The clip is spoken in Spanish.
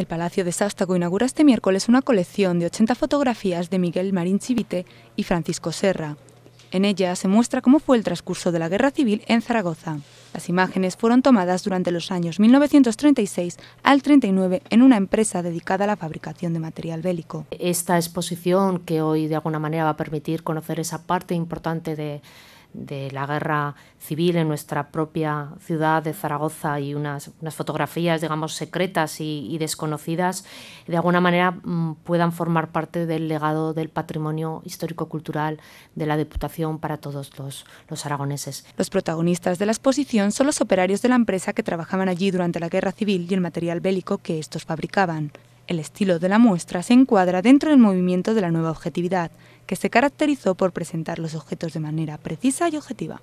El Palacio de Sástago inaugura este miércoles una colección de 80 fotografías de Miguel Marín Chivite y Francisco Serra. En ella se muestra cómo fue el transcurso de la Guerra Civil en Zaragoza. Las imágenes fueron tomadas durante los años 1936 al 39 en una empresa dedicada a la fabricación de material bélico. Esta exposición que hoy de alguna manera va a permitir conocer esa parte importante de, de la guerra civil en nuestra propia ciudad de Zaragoza y unas, unas fotografías, digamos, secretas y, desconocidas, de alguna manera mmm, puedan formar parte del legado del patrimonio histórico-cultural de la Diputación para todos los, los aragoneses. Los protagonistas de la exposición son los operarios de la empresa que trabajaban allí durante la guerra civil y el material bélico que estos fabricaban. El estilo de la muestra se encuadra dentro del movimiento de la nueva objetividad, que se caracterizó por presentar los objetos de manera precisa y objetiva.